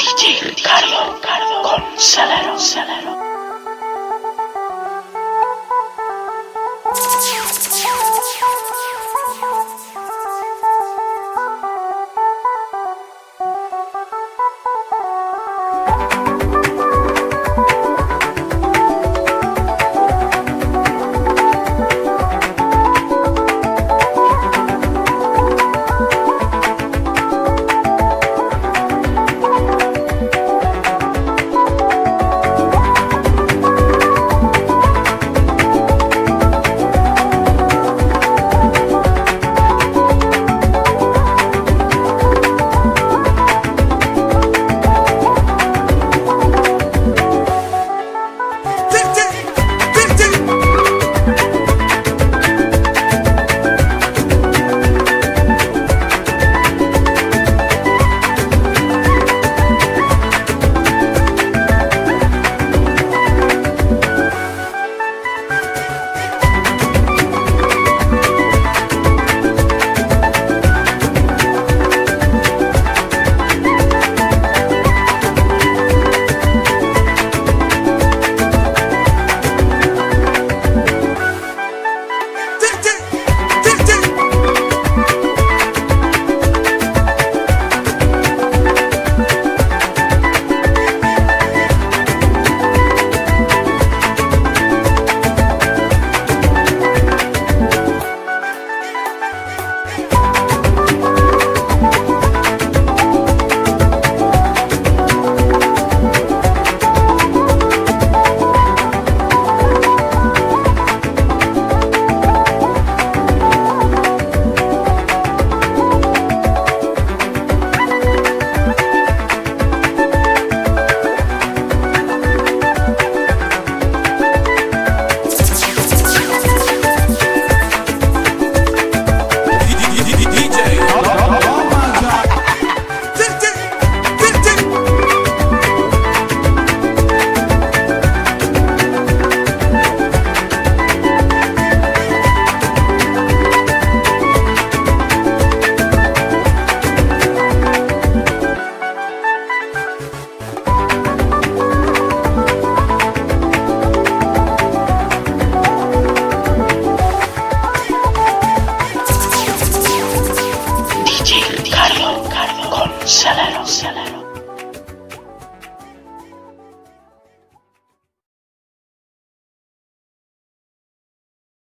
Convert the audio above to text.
DJ Ricardo, Ricardo con Salero, Salero.